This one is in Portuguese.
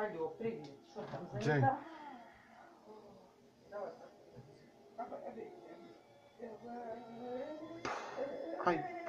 Алло, привет. Что там, Джей. зайнята? Ай.